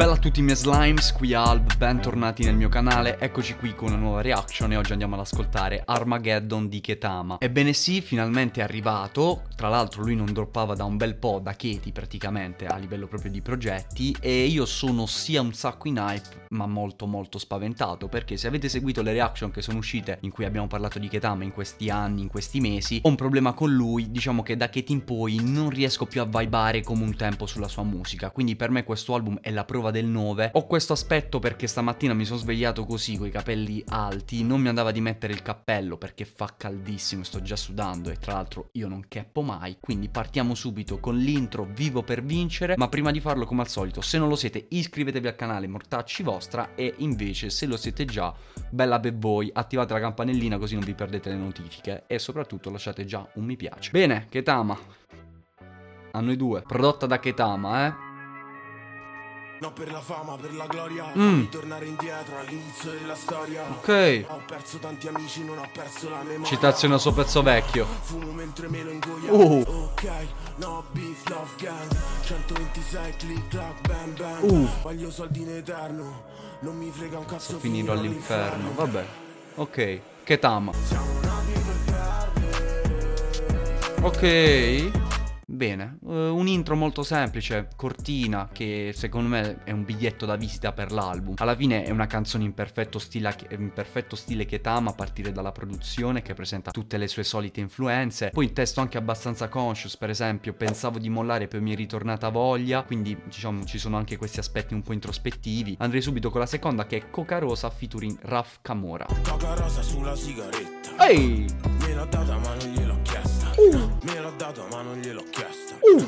Bella a tutti i miei slimes, qui Alb, bentornati nel mio canale, eccoci qui con una nuova reaction e oggi andiamo ad ascoltare Armageddon di Ketama. Ebbene sì, finalmente è arrivato, tra l'altro lui non droppava da un bel po', da Katie praticamente, a livello proprio di progetti, e io sono sia un sacco in hype, ma molto molto spaventato, perché se avete seguito le reaction che sono uscite in cui abbiamo parlato di Ketama in questi anni, in questi mesi, ho un problema con lui, diciamo che da Katie in poi non riesco più a vibare come un tempo sulla sua musica, quindi per me questo album è la prova del 9. Ho questo aspetto perché stamattina mi sono svegliato così, con i capelli alti, non mi andava di mettere il cappello perché fa caldissimo, sto già sudando e tra l'altro io non cheppo mai, quindi partiamo subito con l'intro Vivo per vincere, ma prima di farlo come al solito, se non lo siete iscrivetevi al canale Mortacci Vostra e invece se lo siete già, bella per voi, attivate la campanellina così non vi perdete le notifiche e soprattutto lasciate già un mi piace. Bene, Ketama. A noi due. Prodotta da Ketama, eh. No per la fama, per la gloria Mm. Tornare indietro all'inizio della storia Ok. Ho perso tanti amici, non ho perso la memoria Citazione al suo pezzo vecchio. Fumo mentre me lo ingoia Uh. Ok, no beef, love gang 126 click, clack, bam bam Uh. Voglio soldi in eterno Non mi frega un cazzo Finirò all'inferno. Vabbè. Ok. Ketama. Ok. Bene, Eh, un intro molto semplice, cortina, che secondo me è un biglietto da visita per l'album. Alla fine è una canzone in perfetto stile, in perfetto stile Ketama a partire dalla produzione che presenta tutte le sue solite influenze. Poi il testo anche abbastanza conscious, per esempio, pensavo di mollare poi mi è ritornata voglia, quindi diciamo ci sono anche questi aspetti un po' introspettivi. Andrei subito con la seconda che è Coca Rosa featuring Raf Kamora. Coca rosa sulla sigaretta Ehi! Me l'ho data ma non gliel'ho Uh. Me l'ho dato ma non gliel'ho chiesta Uh!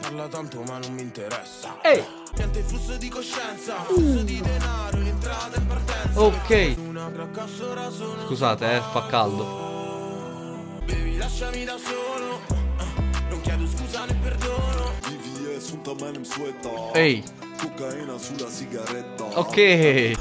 Parla tanto ma non mi interessa Ehi! Niente flusso di coscienza Flusso di denaro, l'entrata e partenza Ok. Scusate, eh, fa caldo. Bevi lasciami da solo Non chiedo scusa né perdono. Ehi! Ok!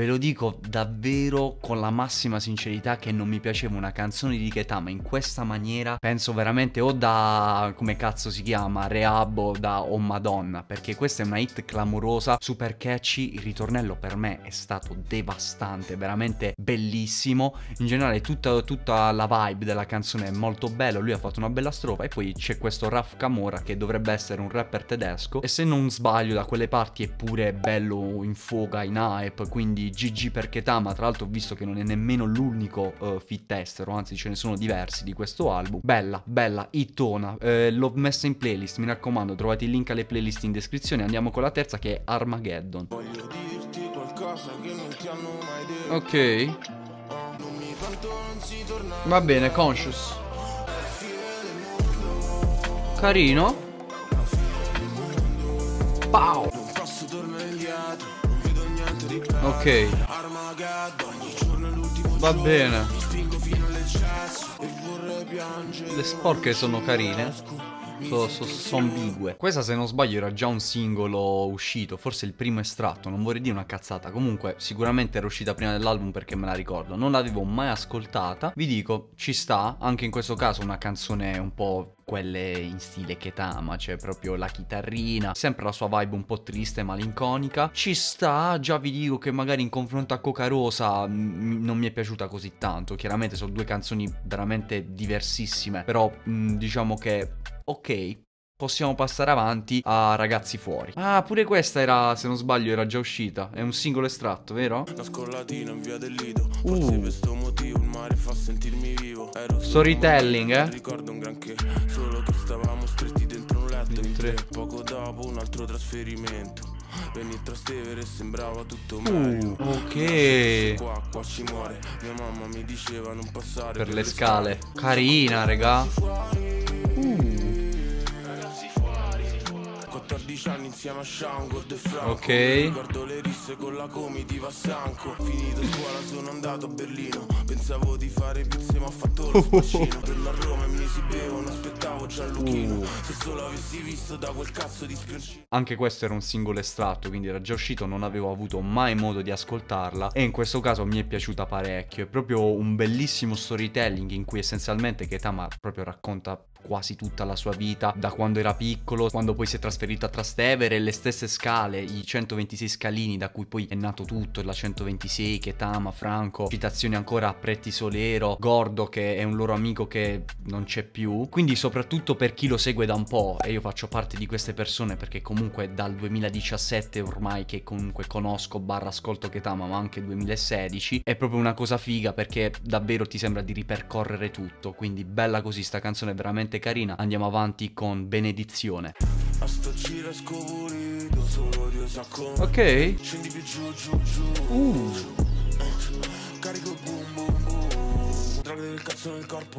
Ve lo dico davvero con la massima sincerità che non mi piaceva una canzone di Ketama in questa maniera. Penso veramente o da come cazzo si chiama, Rehab o da Oh Madonna, perché questa è una hit clamorosa, super catchy, il ritornello per me è stato devastante, veramente bellissimo. In generale tutta, tutta la vibe della canzone è molto bella, lui ha fatto una bella strofa e poi c'è questo Raf Kamora che dovrebbe essere un rapper tedesco e se non sbaglio da quelle parti è pure bello in foga, in hype, quindi GG per Ketama, tra l'altro ho visto che non è nemmeno l'unico uh, fit estero, anzi ce ne sono diversi di questo album. Bella, bella, hittona, eh, l'ho messa in playlist, mi raccomando, trovate il link alle playlist in descrizione, andiamo con la terza che è Armageddon. Voglio dirti qualcosa che non ti hanno mai detto Ok, va bene, Conscious. Carino. Pow. Non posso tornare indietro Ok, va bene. Le sporche sono carine. So, so ambigue. Questa, se non sbaglio, era già un singolo uscito. Forse il primo estratto. Non vorrei dire una cazzata. Comunque, sicuramente era uscita prima dell'album perché me la ricordo. Non l'avevo mai ascoltata. Vi dico, ci sta. Anche in questo caso, una canzone un po' quelle in stile Ketama, cioè proprio la chitarrina, sempre la sua vibe un po' triste, malinconica. Ci sta, già vi dico che magari in confronto a Coca Rosa non mi è piaciuta così tanto. Chiaramente sono due canzoni veramente diversissime, però mm, diciamo che ok. Possiamo passare avanti a Ragazzi Fuori. Ah, pure questa era, se non sbaglio, era già uscita. È un singolo estratto, vero? Una scollatina in via del Lido Uh. Forse per sto motivo il mare fa sentirmi vivo Ero solo Storytelling, eh? Ricordo un granché Solo che stavamo stretti dentro un letto in tre. Poco dopo un altro trasferimento Venni a Trastevere sembrava tutto meglio Uh, ok. Qua, qua ci muore Mia mamma mi diceva non passare Per le scale. Carina, regà. 14 anni insieme a Shango e Franco Ok. Ricordo le risse con la comitiva Sanco Finito scuola sono andato a Berlino Pensavo di fare pizze ma ho fatto lo spaccino Torno a Roma mi si bevono Aspettavo gialluchino Uh. Se solo avessi visto da quel cazzo di spioncino Anche questo era un singolo estratto, quindi era già uscito, non avevo avuto mai modo di ascoltarla e in questo caso mi è piaciuta parecchio. È proprio un bellissimo storytelling in cui essenzialmente Ketama proprio racconta quasi tutta la sua vita da quando era piccolo, quando poi si è trasferito a Trastevere, le stesse scale, i 126 scalini da cui poi è nato tutto, la 126, Ketama, Franco, citazioni ancora a Pretti Solero, Gordo che è un loro amico che non c'è più. Quindi soprattutto per chi lo segue da un po' e io faccio parte di queste persone perché comunque dal 2017 ormai che comunque conosco barra ascolto Ketama ma anche 2016 è proprio una cosa figa perché davvero ti sembra di ripercorrere tutto quindi bella così sta canzone è veramente carina. Andiamo avanti con Benedizione. Ok. Uh.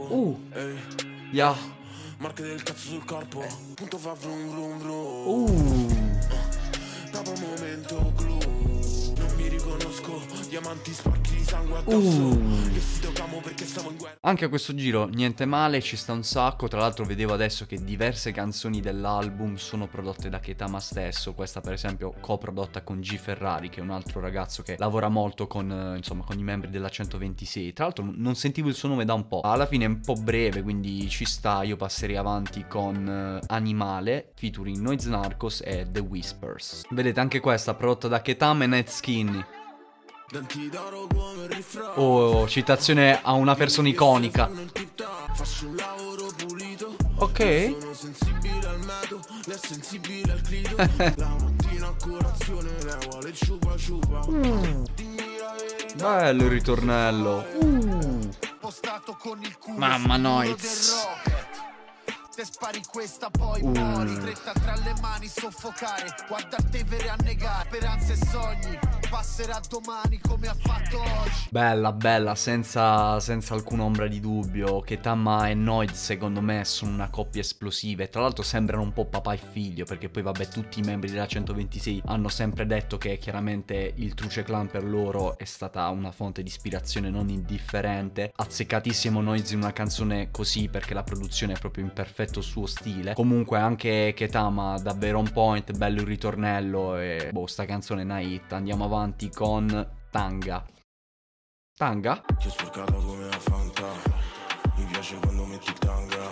Uh. Yeah Marche del cazzo sul corpo. Punto fa vrum vrum vrum uh. Capo momento clou Non mi riconosco Diamanti sporchi Uh. Anche a questo giro niente male, ci sta un sacco. Tra l'altro vedevo adesso che diverse canzoni dell'album sono prodotte da Ketama stesso. Questa per esempio coprodotta con G Ferrari, che è un altro ragazzo che lavora molto con, eh, insomma, con i membri della 126. Tra l'altro non sentivo il suo nome da un po'. Alla fine è un po' breve, quindi ci sta. Io passerei avanti con eh, Animale, featuring Noise Narcos e The Whispers. Vedete anche questa prodotta da Ketama e Night Skinny. Oh, citazione a una persona iconica. Ok. Mm. Bello il ritornello. Postato con il culo Mamma Noiz. Se spari questa poi Uh. muori Stretta tra le mani soffocare Guarda te vere a negare Speranze e sogni Passerà domani come ha fatto oggi Bella, bella, senza, senza alcuna ombra di dubbio. Che Tamma e Noid, secondo me, sono una coppia esplosiva. E tra l'altro sembrano un po' papà e figlio. Perché poi, vabbè, tutti i membri della 126 hanno sempre detto che chiaramente il Truce Clan per loro è stata una fonte di ispirazione non indifferente. Azzeccatissimo Noiz in una canzone così, perché la produzione è proprio in perfetto suo stile. Comunque, anche Ketama, davvero on point, bello il ritornello. E boh, sta canzone è una hit. Andiamo avanti con Tanga. Tanga? Ti ho sporcato come una fanta Mi piace quando metti tanga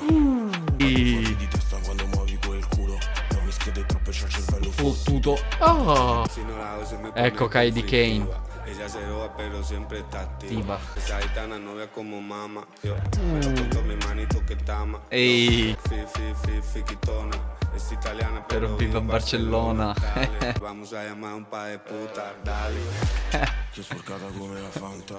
E... Fuori di testa quando muovi quel culo Non mi schede troppo c'ho il cervello Fottuto. Ah! No la pone Ecco Kylie Kane. Ella se roba pero siempre está activa. Esa gitana novia como mama. Yo me la mi manito que tama. Ehi. Fi, fi, fi, fiquitona. Es italiana pero, vive en Barcellona. Vamos a llamar un par de putas. Dale.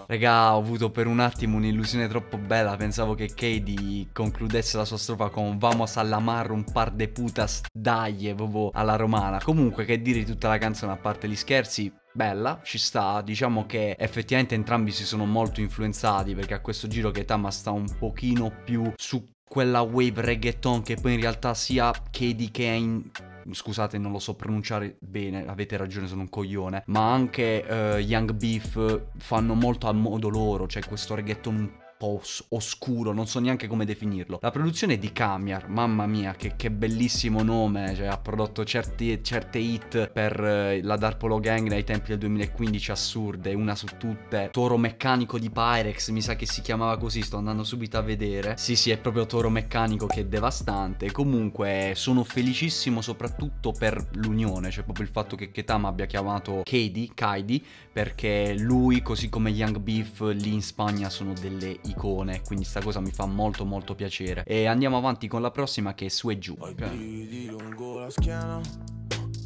Raga, ho avuto per un attimo un'illusione troppo bella. Pensavo che Katie concludesse la sua strofa con Vamos a lamar un par de putas dai, proprio alla romana. Comunque, che dire di tutta la canzone, a parte gli scherzi, bella, ci sta. Diciamo che effettivamente entrambi si sono molto influenzati perché a questo giro che Tama sta un pochino più su quella wave reggaeton che poi in realtà sia Katie Kane Scusate, non lo so pronunciare bene, avete ragione, sono un coglione. Ma anche eh, Young Beef fanno molto a modo loro, cioè questo reggaeton un po' os- oscuro, non so neanche come definirlo. La produzione di Kamiar, mamma mia, che, che bellissimo nome, cioè ha prodotto certi- certe hit per eh, la Darpolo Gang dai tempi del 2015 assurde, una su tutte. Toro Meccanico di Pyrex, mi sa che si chiamava così, sto andando subito a vedere. Sì, sì, è proprio Toro Meccanico che è devastante. Comunque sono felicissimo soprattutto per l'unione, cioè proprio il fatto che Ketama abbia chiamato Kaidi, Kaidi, perché lui, così come Young Beef, lì in Spagna sono delle icone, quindi sta cosa mi fa molto molto piacere. E andiamo avanti con la prossima che è su e giù. I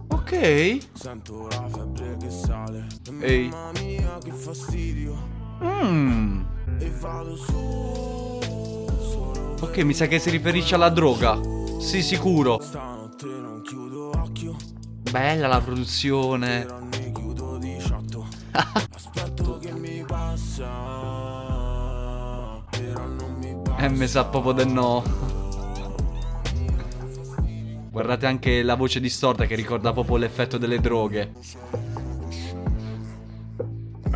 Ok. Sento la febbre che sale Ehi. Mamma mia che fastidio Mm. E vado su Ok, mi sa che si riferisce alla droga. Sì, sicuro. Stanotte non chiudo occhio Bella la produzione. Però ne chiudo 18 Aspetto che mi passa non mi passa E mi sa proprio del no. Guardate anche la voce distorta che ricorda proprio l'effetto delle droghe.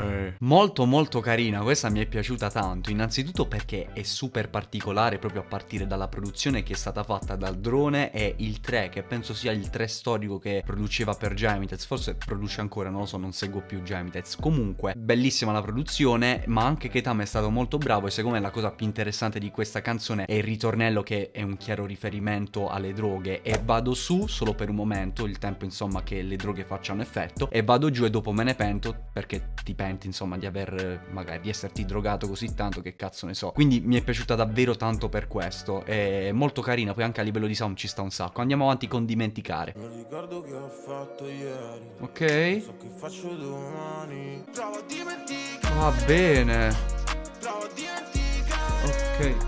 Eh, molto molto carina, questa mi è piaciuta tanto, innanzitutto perché è super particolare proprio a partire dalla produzione che è stata fatta dal drone e il 3, che penso sia il 3 storico che produceva per Jamitez, forse produce ancora, non lo so, non seguo più Jamitez. Comunque, bellissima la produzione, ma anche Ketama è stato molto bravo e secondo me la cosa più interessante di questa canzone è il ritornello che è un chiaro riferimento alle droghe. E vado su solo per un momento, il tempo insomma che le droghe facciano effetto e vado giù e dopo me ne pento perché ti penti insomma di aver magari di esserti drogato così tanto che cazzo ne so. Quindi mi è piaciuta davvero tanto per questo, è molto carina, poi anche a livello di sound ci sta un sacco. Andiamo avanti con dimenticare. Ok. So che faccio domani Provo a dimenticare Va bene. Ok.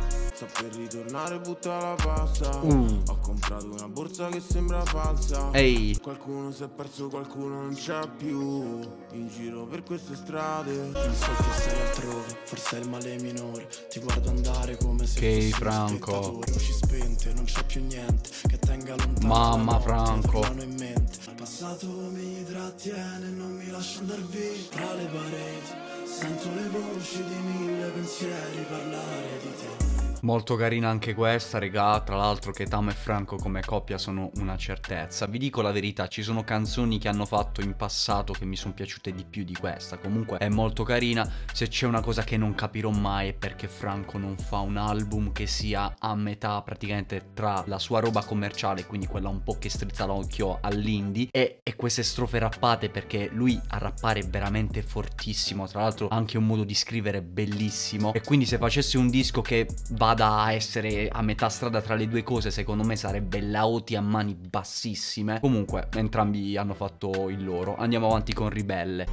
Sto per ritornare butta la pasta. Uh. Ho comprato una borsa che sembra falsa. Ehi. Qualcuno si è perso, qualcuno non c'è più. In giro per queste strade. Non so che sei altrove, forse è il male minore. Ti guardo andare come se Ok, fossi Franco. spettatore. Luci spente, non c'è più niente Che tenga lontano Mamma, notte, Franco. in mente. Il passato mi trattiene, non mi lascia andar via. Tra le pareti Sento le voci di mille pensieri parlare di te Molto carina anche questa, regà. Tra l'altro che Tam e Franco come coppia sono una certezza. Vi dico la verità, ci sono canzoni che hanno fatto in passato che mi sono piaciute di più di questa. Comunque è molto carina. Se c'è una cosa che non capirò mai è perché Franco non fa un album che sia a metà praticamente tra la sua roba commerciale, quindi quella un po' che strizza l'occhio all'indie, e, e queste strofe rappate perché lui a rappare è veramente fortissimo. Tra l'altro ha anche un modo di scrivere bellissimo. E quindi se facessi un disco che vada a essere a metà strada tra le due cose, secondo me sarebbe Lauti a mani bassissime. Comunque, entrambi hanno fatto il loro. Andiamo avanti con Ribelle.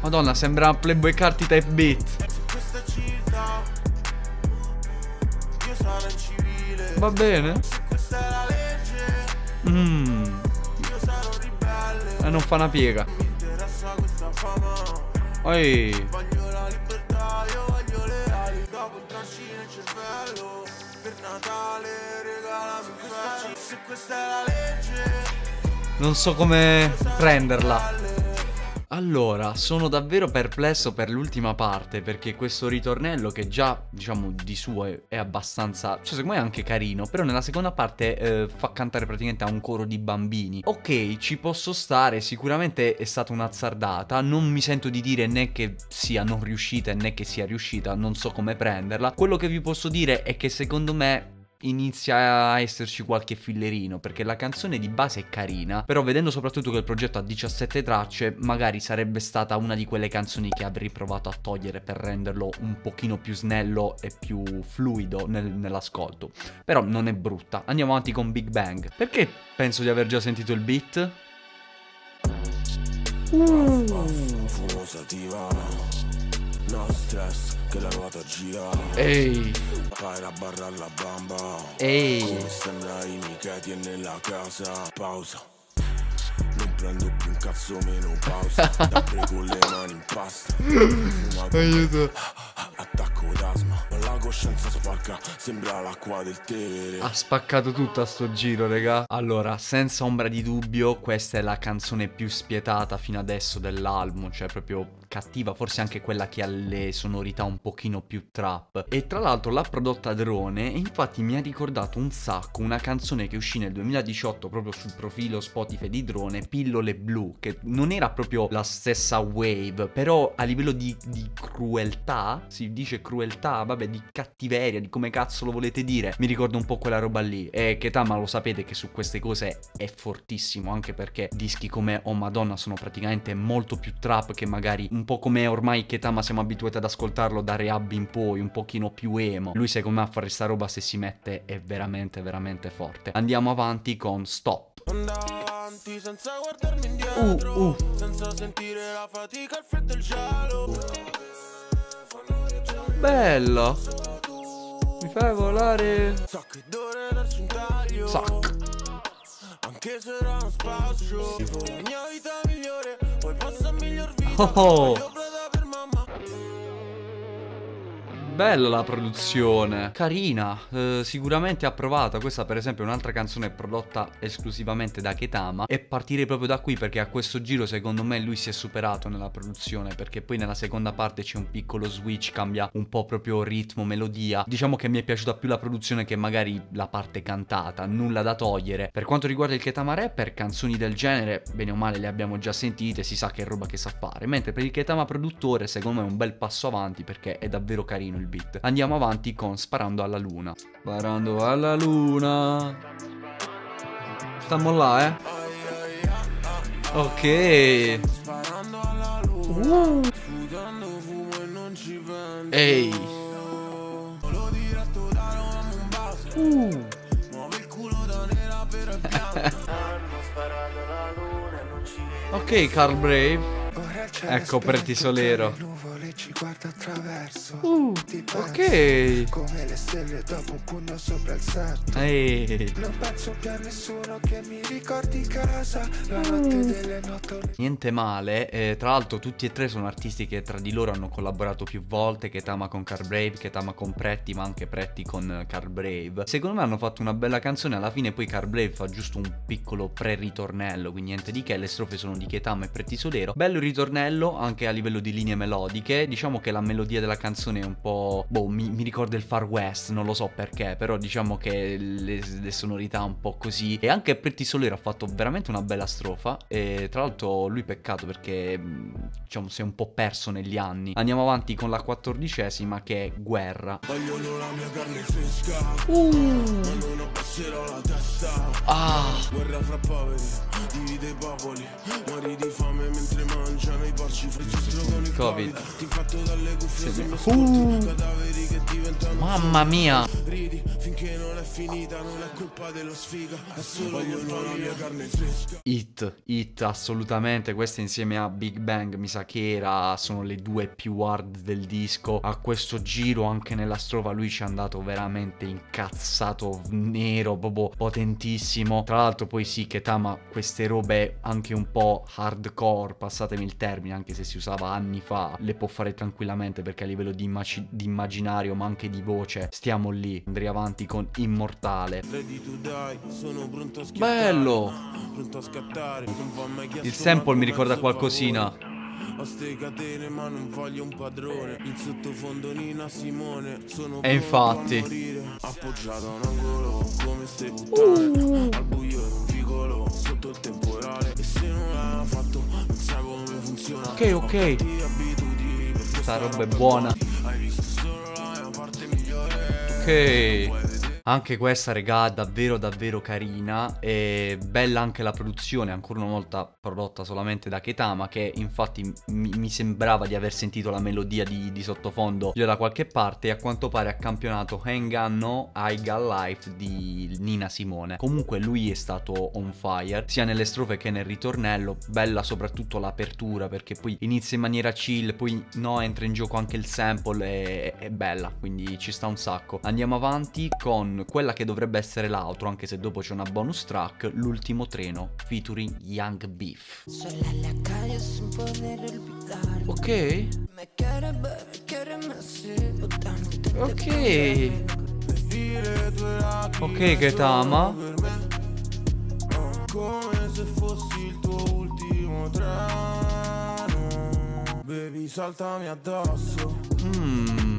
Madonna, sembra Playboy Carti type beat. Va bene? Mmm. E non fa una piega. Mi Natale regalami Se questa è la legge Non so come prenderla. Allora, sono davvero perplesso per l'ultima parte perché questo ritornello che già, diciamo, di suo è, è abbastanza, cioè secondo me è anche carino, però nella seconda parte eh, fa cantare praticamente a un coro di bambini. Ok, ci posso stare, sicuramente è stata un'azzardata, non mi sento di dire né che sia non riuscita né che sia riuscita, non so come prenderla. Quello che vi posso dire è che secondo me inizia a esserci qualche fillerino perché la canzone di base è carina però vedendo soprattutto che il progetto ha 17 tracce magari sarebbe stata una di quelle canzoni che avrei provato a togliere per renderlo un pochino più snello e più fluido nel- nell'ascolto. Però non è brutta. Andiamo avanti con Big Bang. Perché penso di aver già sentito il beat? Fumosativa No stress che la ruota gira. Ehi. Fai la barra alla bamba. Ehi. Come sembra i Micheti e nella casa. Pausa. Non prendo più un cazzo meno pausa. Sempre con le mani in pasta. Aiuto. Attacco d'asma La coscienza spacca. Sembra l'acqua del Tevere Ha spaccato tutto a sto giro, raga. Allora, senza ombra di dubbio, questa è la canzone più spietata fino adesso dell'album, cioè proprio cattiva, forse anche quella che ha le sonorità un pochino più trap. E tra l'altro l'ha prodotta Drone e infatti mi ha ricordato un sacco una canzone che uscì nel 2018 proprio sul profilo Spotify di Drone, Pillole Blu, che non era proprio la stessa wave, però a livello di, di crueltà, si dice crueltà, vabbè, di cattiveria, di come cazzo lo volete dire, mi ricorda un po' quella roba lì. E Ketama lo sapete che su queste cose è fortissimo, anche perché dischi come Oh Madonna sono praticamente molto più trap che magari un po' come ormai Ketama siamo abituati ad ascoltarlo da Rehab in poi, un pochino più emo. Lui secondo me a fare sta roba se si mette è veramente veramente forte. Andiamo avanti con Stop. Andavo avanti senza guardarmi indietro Uh, uh. Senza sentire la fatica, il freddo il gelo Bella. Mi fai volare. Sac. Anche se era uno spazio la mia vita migliore Poi passa Bella la produzione, carina, eh, sicuramente approvata. Questa per esempio è un'altra canzone prodotta esclusivamente da Ketama e partirei proprio da qui perché a questo giro secondo me lui si è superato nella produzione perché poi nella seconda parte c'è un piccolo switch, cambia un po' proprio ritmo, melodia. Diciamo che mi è piaciuta più la produzione che magari la parte cantata, nulla da togliere. Per quanto riguarda il Ketama rapper, canzoni del genere, bene o male le abbiamo già sentite, si sa che è roba che sa fare, mentre per il Ketama produttore secondo me è un bel passo avanti perché è davvero carino il beat. Andiamo avanti con Sparando alla luna. Sparando alla luna. Stiamo là, eh. Ok. Penso Ehi. Il il vedo Ok, Carl Brave. Il Ecco, tra Solero. Ci guarda attraverso Uh, ok. Come le stelle dopo un pugno sopra il setto Ehi. Non penso più a nessuno che mi ricordi casa La notte delle nottole Niente male, eh, tra l'altro tutti e tre sono artisti che tra di loro hanno collaborato più volte, Ketama con Car Brave, Ketama con Pretti, ma anche Pretti con eh, Car Brave. Secondo me hanno fatto una bella canzone, alla fine poi Car Brave fa giusto un piccolo pre-ritornello, quindi niente di che, le strofe sono di Ketama e Pretti Solero. Bello il ritornello anche a livello di linee melodiche, diciamo che la melodia della canzone è un po'... boh, mi, mi ricorda il Far West, non lo so perché, però diciamo che le, le sonorità un po' così. E anche Pretti Solero ha fatto veramente una bella strofa, e tra l'altro lui peccato perché diciamo si è un po' perso negli anni. Andiamo avanti con la quattordicesima che è Guerra. Vogliono la mia carne fresca Ma non abbasserò la testa Ah, Guerra fra poveri Divide i popoli Muori di fame mentre mangiano i porci il Covid. Uh. mamma mia. Ridi finché non è finita Non è colpa dello sfiga. È solo Vogliono la mia. carne fresca. Hit, hit assolutamente, questa insieme a Big Bang mi sa che era, sono le due più hard del disco, a questo giro anche nella strofa lui ci è andato veramente incazzato nero, proprio potentissimo, tra l'altro poi sì che Tama queste robe anche un po' hardcore, passatemi il termine, anche se si usava anni fa, le può fare tranquillamente perché a livello di, di immaginario ma anche di voce stiamo lì, andrei avanti con Immortale. Bello! Il sample mi ricorda qualcosina. favore. Ho ste catene ma non voglio un padrone In sottofondo Nina Simone Sono E infatti. morire Appoggiato a un angolo Come puttane Al buio in un vicolo Sotto il temporale E se non l'ha fatto Non sai come funziona Ok, ok. Questa roba è buona. Ok. Anche questa, regà, davvero davvero carina e bella anche la produzione, ancora una volta prodotta solamente da Ketama, che infatti mi, mi sembrava di aver sentito la melodia di, di sottofondo io da qualche parte e a quanto pare ha campionato Hang No I Got Life di Nina Simone. Comunque lui è stato on fire, sia nelle strofe che nel ritornello, bella soprattutto l'apertura perché poi inizia in maniera chill, poi no, entra in gioco anche il sample e è bella, quindi ci sta un sacco. Andiamo avanti con quella che dovrebbe essere l'altro, anche se dopo c'è una bonus track, L'ultimo treno, featuring Young Beef. Ok, te ok. Ok, me Come se fossi il tuo ultimo treno Baby saltami addosso Hmm.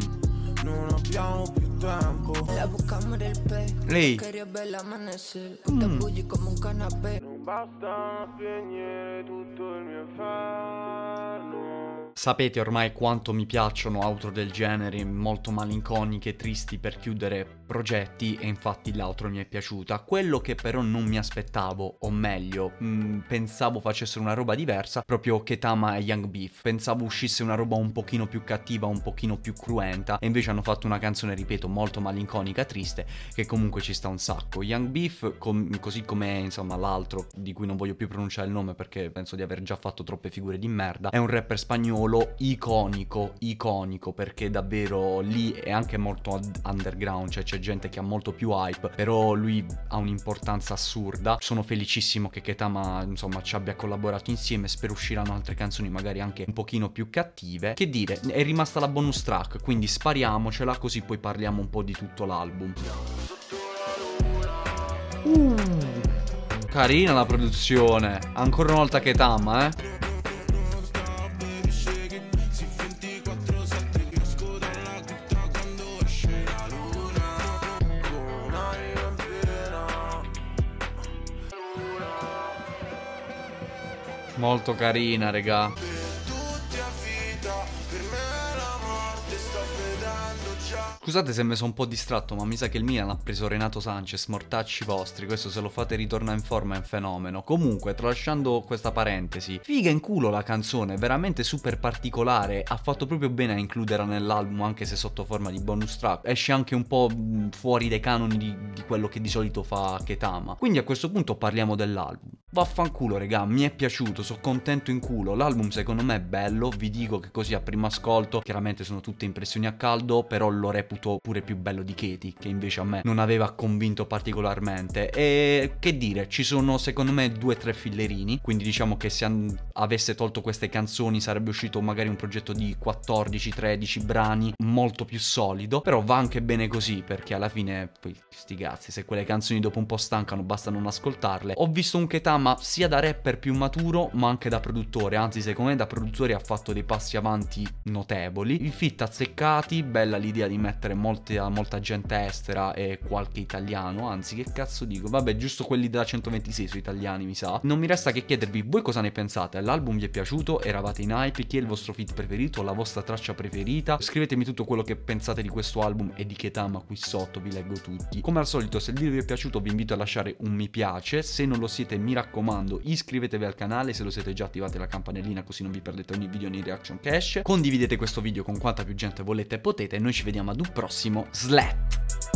Non abbiamo più tempo La buscamos del pe. Lei. Quería ver el amanecer. Te bulli como un canapé. Non basta a spegnere tutto il mio inferno Sapete ormai quanto mi piacciono outro del genere, molto malinconiche e tristi per chiudere progetti e infatti l'altro mi è piaciuta. Quello che però non mi aspettavo, o meglio, mh, pensavo facessero una roba diversa, proprio Ketama e Young Beef. Pensavo uscisse una roba un pochino più cattiva, un pochino più cruenta e invece hanno fatto una canzone, ripeto, molto malinconica, triste, che comunque ci sta un sacco. Young Beef, com- così come insomma l'altro, di cui non voglio più pronunciare il nome perché penso di aver già fatto troppe figure di merda, è un rapper spagnolo chiamiamolo iconico, iconico, perché davvero lì è anche molto underground, cioè c'è gente che ha molto più hype, però lui ha un'importanza assurda. Sono felicissimo che Ketama, insomma, ci abbia collaborato insieme, spero usciranno altre canzoni magari anche un pochino più cattive. Che dire, è rimasta la bonus track, quindi spariamocela così poi parliamo un po' di tutto l'album. Uh, carina la produzione, ancora una volta Ketama, eh. Molto carina, regà. Scusate se mi sono un po' distratto, ma mi sa che il Milan ha preso Renato Sanchez, mortacci vostri, questo se lo fate ritornare in forma è un fenomeno. Comunque, tralasciando questa parentesi, figa in culo la canzone, veramente super particolare, ha fatto proprio bene a includerla nell'album, anche se sotto forma di bonus track. Esce anche un po' fuori dai canoni di, di quello che di solito fa Ketama. Quindi a questo punto parliamo dell'album. Vaffanculo, regà, mi è piaciuto, sono contento in culo. L'album secondo me è bello, vi dico che così a primo ascolto, chiaramente sono tutte impressioni a caldo, però lo reputo pure più bello di Katie, che invece a me non aveva convinto particolarmente. E che dire, ci sono secondo me due o tre fillerini, quindi diciamo che se avesse tolto queste canzoni sarebbe uscito magari un progetto di 14-13 brani molto più solido, però va anche bene così, perché alla fine, poi sti cazzi, se quelle canzoni dopo un po' stancano basta non ascoltarle. Ho visto un Ketama sia da rapper più maturo ma anche da produttore, anzi secondo me da produttore ha fatto dei passi avanti notevoli. I fit azzeccati, bella l'idea di mettere molta, molta gente estera e qualche italiano, anzi che cazzo dico, vabbè giusto quelli della 126 su italiani mi sa. Non mi resta che chiedervi voi cosa ne pensate, l'album vi è piaciuto, eravate in hype, chi è il vostro fit preferito, la vostra traccia preferita, scrivetemi tutto quello che pensate di questo album e di Ketama qui sotto, vi leggo tutti. Come al solito se il video vi è piaciuto vi invito a lasciare un mi piace, se non lo siete mi raccomando iscrivetevi al canale se lo siete già attivate la campanellina così non vi perdete ogni video nei reaction cash. Condividete questo video con quanta più gente volete e potete. Noi ci vediamo ad un prossimo Slat.